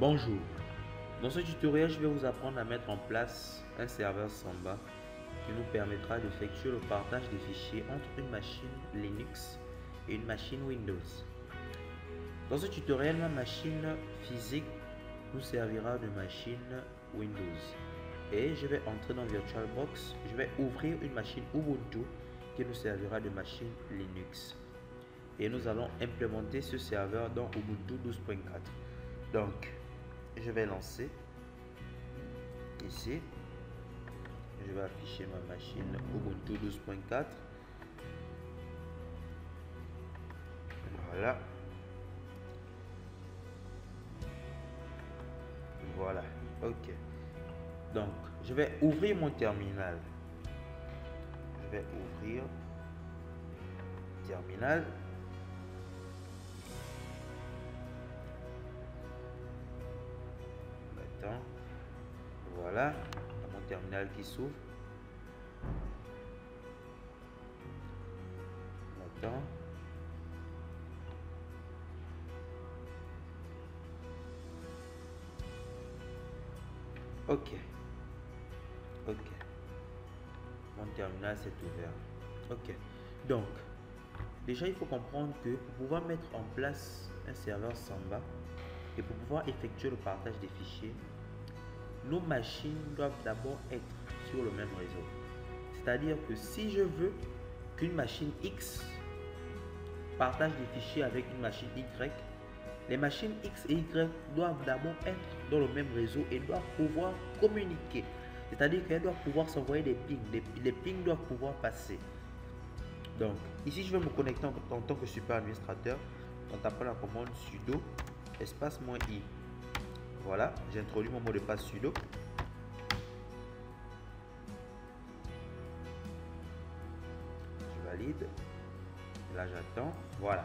Bonjour, dans ce tutoriel je vais vous apprendre à mettre en place un serveur Samba qui nous permettra d'effectuer le partage des fichiers entre une machine Linux et une machine Windows. Dans ce tutoriel, ma machine physique nous servira de machine Windows. Et je vais entrer dans VirtualBox, je vais ouvrir une machine Ubuntu qui nous servira de machine Linux. Et nous allons implémenter ce serveur dans Ubuntu 12.4 donc je vais lancer. Ici. Je vais afficher ma machine Ubuntu 12.4 voilà. Voilà. Ok. Donc je vais ouvrir mon terminal. Je vais ouvrir terminal Voilà, mon terminal qui s'ouvre. Maintenant. Ok. Ok. Mon terminal s'est ouvert. Ok. Donc, déjà, il faut comprendre que pour pouvoir mettre en place un serveur Samba et pour pouvoir effectuer le partage des fichiers, nos machines doivent d'abord être sur le même réseau. C'est-à-dire que si je veux qu'une machine X partage des fichiers avec une machine Y, les machines X et Y doivent d'abord être dans le même réseau et doivent pouvoir communiquer. C'est-à-dire qu'elles doivent pouvoir s'envoyer des pings. Les, pings doivent pouvoir passer. Donc, ici, je vais me connecter en, tant que super administrateur en tapant la commande sudo espace "-i". Voilà, j'introduis mon mot de passe sudo. Je valide. Là, j'attends. Voilà.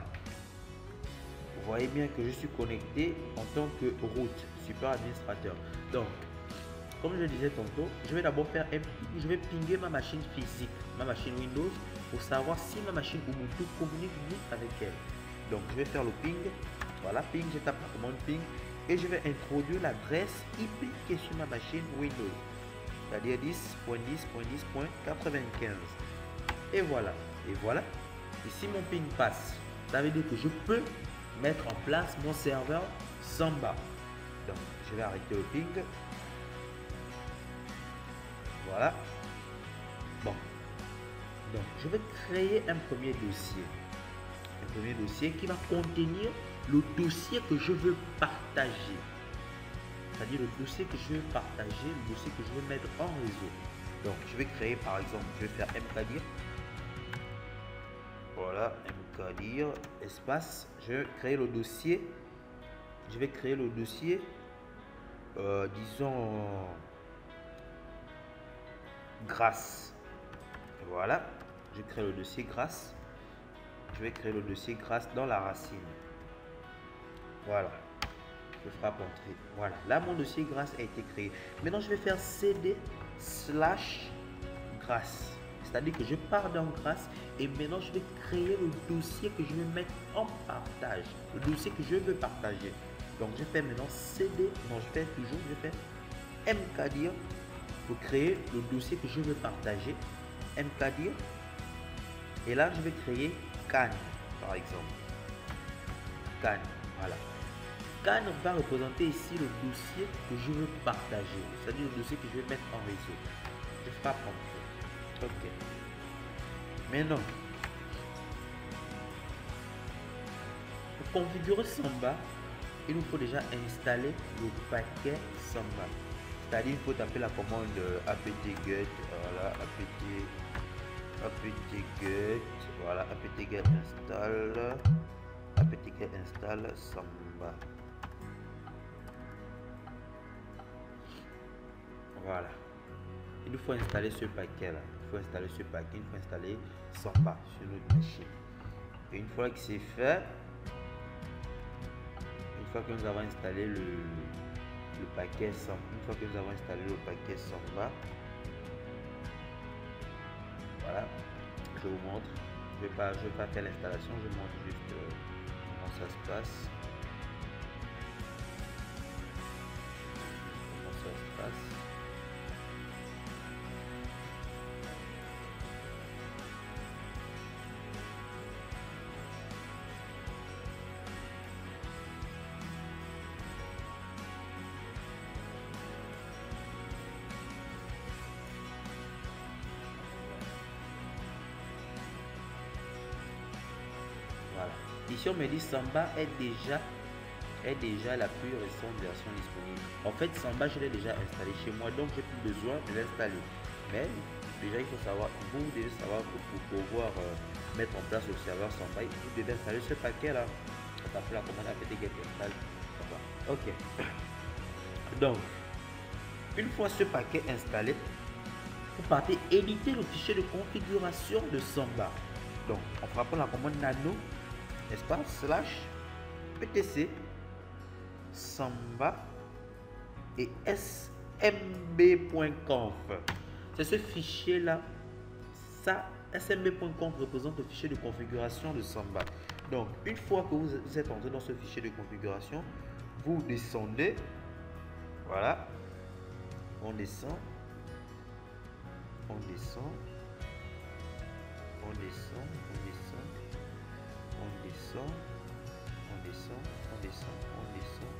Vous voyez bien que je suis connecté en tant que route, super administrateur. Donc, comme je disais tantôt, je vais d'abord faire un je vais pinguer ma machine physique, ma machine Windows, pour savoir si ma machine Ubuntu communique avec elle. Donc, je vais faire le ping. Voilà, ping, je tape la commande ping et je vais introduire l'adresse IP qui est sur ma machine Windows, c'est-à-dire 10.10.10.95. Et voilà, et voilà. Et si mon ping passe, ça veut dire que je peux mettre en place mon serveur Samba. Donc, je vais arrêter le ping. Voilà. Bon. Donc, je vais créer un premier dossier. Un premier dossier qui va contenir le dossier que je veux partager. C'est-à-dire le dossier que je veux partager, le dossier que je veux mettre en réseau. Donc, je vais créer par exemple, je vais faire mkdir. Voilà, mkdir, espace. Je vais créer le dossier. Je vais créer le dossier, euh, disons, grâce. Voilà, je crée le dossier grâce. Je vais créer le dossier grâce dans la racine. Voilà. Je frappe entrée. Voilà. Là, mon dossier grâce a été créé. Maintenant, je vais faire cd slash grâce. C'est-à-dire que je pars dans grâce et maintenant je vais créer le dossier que je vais mettre en partage. Le dossier que je veux partager. Donc je fais maintenant cd. Non, je fais toujours, je fais mkdir pour créer le dossier que je veux partager. mkdir. Et là, je vais créer can par exemple. Can. Voilà. Can va représenter ici le dossier que je veux partager, c'est-à-dire le dossier que je vais mettre en réseau. Je frappe en Ok. Maintenant, pour configurer Samba, il nous faut déjà installer le paquet Samba. C'est-à-dire il faut taper la commande apt-get, voilà, apt, apt-get, voilà, apt-get install apt install samba. Voilà. Il faut installer ce paquet là. Il faut installer ce paquet il faut installer samba sur notre machine et une fois que c'est fait une fois que nous avons installé le, le paquet samba une fois que nous avons installé le paquet samba voilà. Je vous montre. Je vais pas je vais pas faire l'installation je montre juste euh, espacio vamos Voilà. Ici, on me dit Samba est déjà est déjà la plus récente version disponible. En fait, Samba, je l'ai déjà installé chez moi, donc j'ai plus besoin de l'installer. Mais déjà, il faut savoir, vous devez savoir que pour pouvoir euh, mettre en place le serveur Samba, vous devez installer ce paquet-là. On tape la commande apt get install. Ok. Donc, une fois ce paquet installé, vous partez éditer le fichier de configuration de Samba. Donc, en frappant la commande nano, n'est-ce pas, slash ptc samba et smb.conf. C'est ce fichier-là. Ça, smb.conf représente le fichier de configuration de Samba. Donc, une fois que vous êtes entré dans ce fichier de configuration, vous descendez. Voilà. On descend. On descend. On descend. On descend. On descend. On descend. On descend. On descend.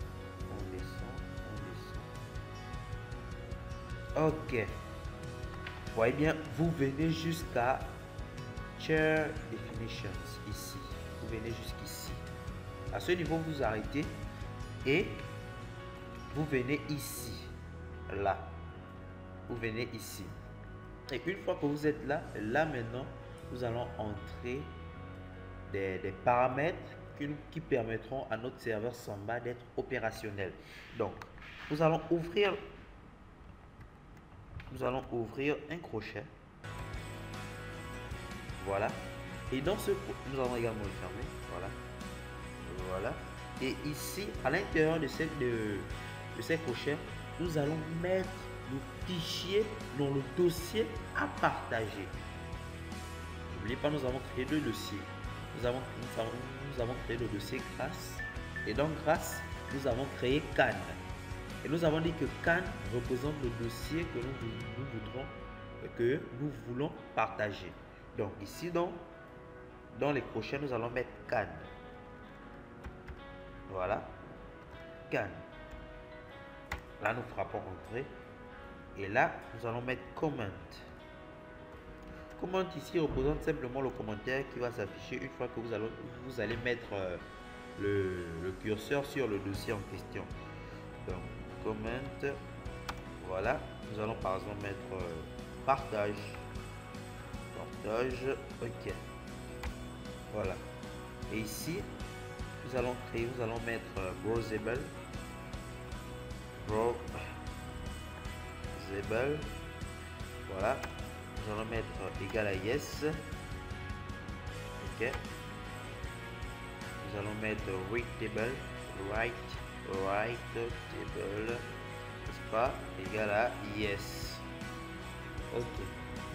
On descend. On descend. Ok. Voyez bien, vous venez jusqu'à Chair Definitions ici. Vous venez jusqu'ici. À ce niveau, vous arrêtez et vous venez ici. Là. Vous venez ici. Et une fois que vous êtes là, là maintenant, nous allons entrer des, paramètres qui, permettront à notre serveur Samba d'être opérationnel. Donc, nous allons ouvrir nous allons ouvrir un crochet. Voilà. Et dans ce nous allons également le fermer. Voilà. Voilà. Et ici, à l'intérieur de, cette, de, de ces crochets, nous allons mettre le fichier dans le dossier à partager. N'oubliez pas, nous avons créé deux dossiers. Nous avons, nous avons, nous avons créé le dossier grâce et dans grâce, nous avons créé Cannes. Et nous avons dit que Cannes représente le dossier que nous, voudrons, que nous voulons partager. Donc ici, dans, dans les crochets, nous allons mettre Cannes. Voilà. Cannes. Là, nous frappons Entrée. Et là, nous allons mettre Comment. Comment ici représente simplement le commentaire qui va s'afficher une fois que vous allez, mettre euh, le, le, curseur sur le dossier en question. Donc, comment. Voilà. Nous allons par exemple mettre euh, partage. Partage. Ok. Voilà. Et ici, nous allons créer, nous allons mettre euh, browsable. Browsable. Voilà. Allons mettre égal à yes. Ok. Nous allons mettre write table. Write. Write table. N'est-ce pas Égal à yes. Ok.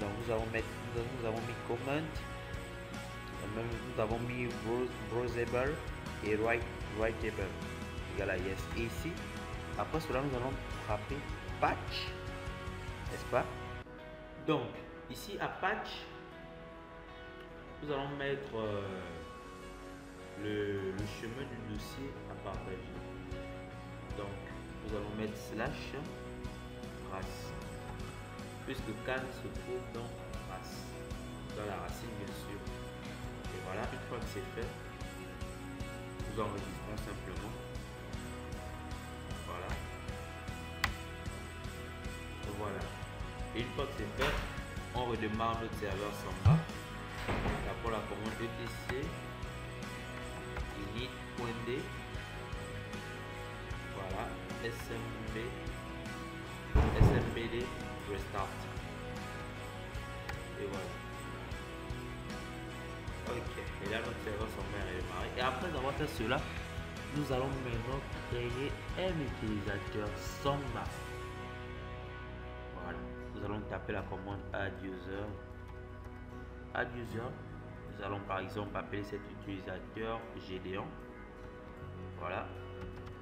Donc nous avons mettre, nous avons mis comment? Nous avons mis browsable et write, write table égal à yes. Et ici, après cela, nous allons frapper patch. N'est-ce pas? Donc, ici à patch, nous allons mettre euh, le, chemin du dossier à partager. Donc, nous allons mettre slash race. Puisque Cannes se trouve dans race, dans la racine bien sûr. Et voilà, une fois que c'est fait, nous enregistrons simplement. Voilà. Voilà. Et une fois que c'est fait, on redémarre notre serveur Samba. Pour la commande etc init.d voilà. Smb smbd restart. Et voilà. Ok. Et là notre serveur Samba est redémarré et après avoir fait cela nous allons maintenant créer un utilisateur Samba nous allons taper la commande add user add user nous allons par exemple appeler cet utilisateur Gédéon. Voilà.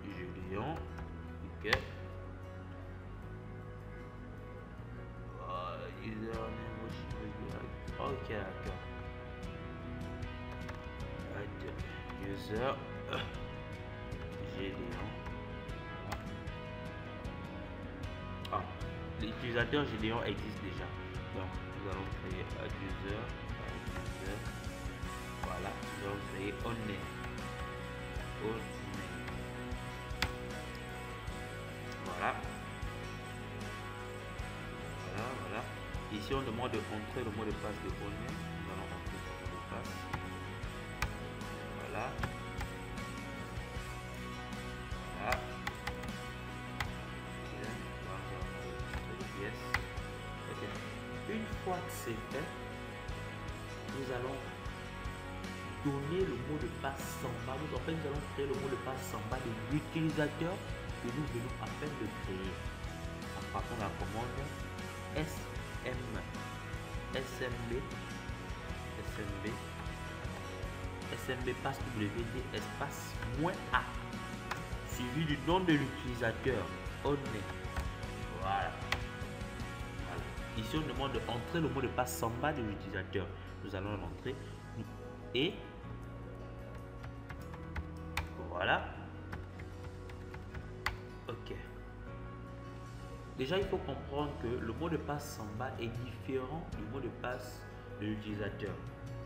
Gédéon. Ok. Ok d'accord. User. l'utilisateur Gédéon existe déjà. Donc, nous allons créer un user. Voilà, nous allons créer Onet. Voilà. Voilà, voilà. Ici, on demande de rentrer le mot de passe de. Nous c'est fait, nous allons donner le mot de passe Samba. Nous, en fait, nous allons créer le mot de passe Samba de l'utilisateur que nous venons à peine de créer. En partant de la commande SM, SMB, SMB, SMB passe WD espace moins A, suivi du nom de l'utilisateur. On Voilà. Ici, on demande d'entrer le mot de passe Samba de l'utilisateur. Nous allons l'entrer et voilà. Ok. Déjà, il faut comprendre que le mot de passe Samba est différent du mot de passe de l'utilisateur.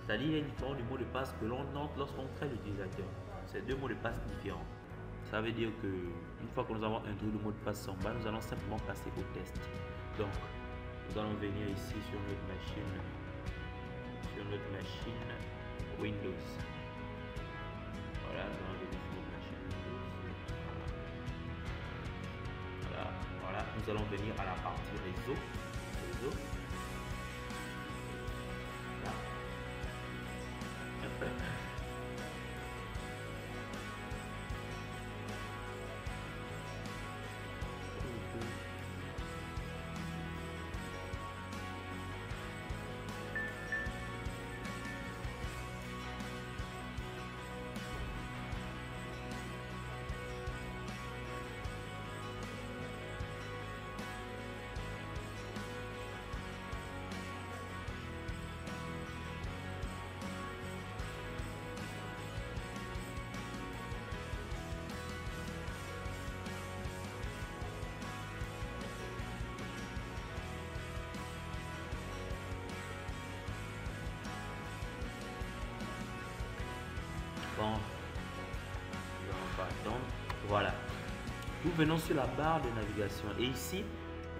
C'est-à-dire, il est différent du mot de passe que l'on entre lorsqu'on crée l'utilisateur. C'est deux mots de passe différents. Ça veut dire que une fois que nous avons introduit le mot de passe Samba, nous allons simplement passer au test. Donc, nous allons venir ici sur notre machine, sur notre machine Windows. Voilà, nous allons venir sur notre machine Windows. Voilà, voilà, nous allons venir à la partie réseau. Réseau. Voilà. Nous venons sur la barre de navigation et ici,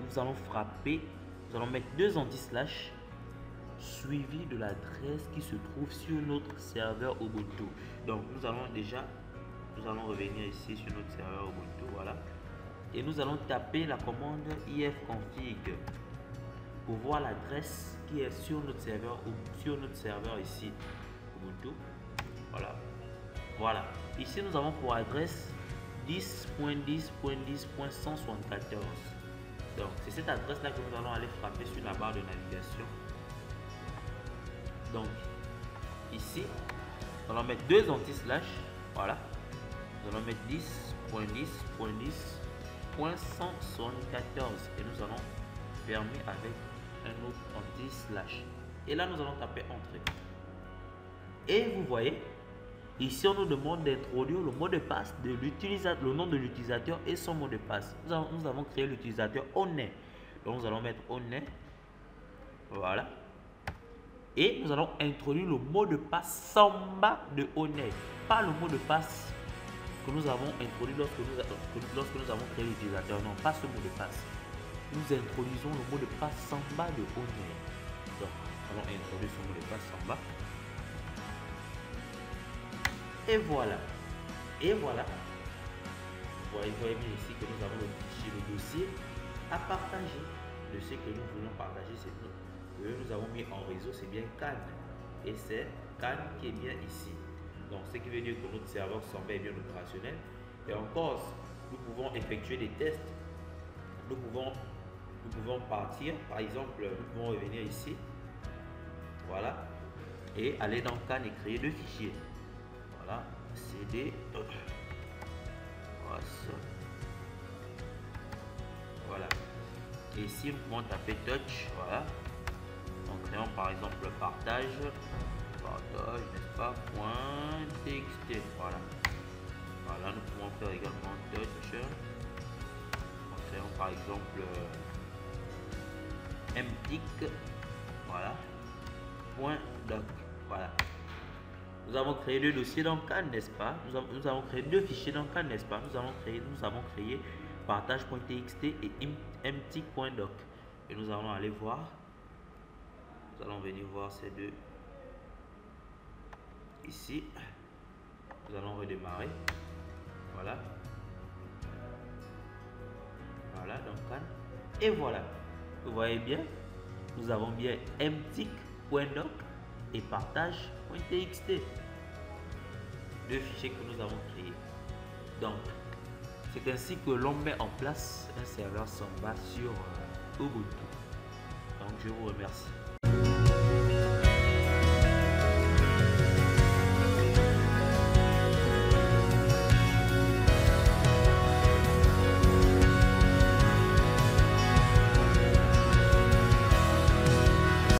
nous allons frapper, nous allons mettre deux anti-slash suivi de l'adresse qui se trouve sur notre serveur Ubuntu. Donc nous allons déjà, nous allons revenir ici sur notre serveur Ubuntu, voilà. Et nous allons taper la commande ifconfig pour voir l'adresse qui est sur notre serveur sur notre serveur ici Ubuntu. Voilà. Voilà. Ici, nous avons pour adresse 10.10.10.174. Donc, c'est cette adresse-là que nous allons aller frapper sur la barre de navigation. Donc, ici, nous allons mettre deux anti-slash. Voilà. Nous allons mettre 10.10.10.174 et nous allons fermer avec un autre anti-slash. Et là, nous allons taper entrée. Et vous voyez, Ici, on nous demande d'introduire le mot de passe de l'utilisateur, le nom de l'utilisateur et son mot de passe. Nous avons, créé l'utilisateur Onet. Donc, nous allons mettre Onet. Voilà. Et nous allons introduire le mot de passe Samba de Onet. Pas le mot de passe que nous avons introduit lorsque nous, lorsque nous avons créé l'utilisateur. Non, pas ce mot de passe. Nous introduisons le mot de passe Samba de Onet. Donc, nous allons introduire ce mot de passe Samba. Et voilà. Et voilà. Vous voyez, bien ici que nous avons le fichier, le dossier à partager. De ce que nous voulons partager, c'est. Que nous avons mis en réseau, c'est bien Cannes. Et c'est Cannes qui est bien ici. Donc, ce qui veut dire que notre serveur semble bien opérationnel. Et encore, nous pouvons effectuer des tests. Nous pouvons, nous pouvons partir. Par exemple, nous pouvons revenir ici. Voilà. Et aller dans Cannes et créer deux fichiers. CD. Voilà. Et ici, on taper touch. Voilà. en créant par exemple le partage, partage, n'est-ce pas, point txt, voilà. Voilà, nous pouvons faire également touch, en créant par exemple euh, mtic, voilà, point doc, voilà. Nous avons créé deux dossiers dans Cannes, n'est-ce pas? Nous avons, créé deux fichiers dans Cannes, n'est-ce pas? Nous avons, créé, nous avons créé partage.txt et mtic.doc. Et nous allons aller voir. Nous allons venir voir ces deux. Ici. Nous allons redémarrer. Voilà. Voilà, donc Cannes. Et voilà. Vous voyez bien, nous avons bien mtic.doc et partage.txt. Deux fichiers que nous avons créés. Donc, c'est ainsi que l'on met en place un serveur Samba sur euh, Ubuntu. Donc, je vous remercie.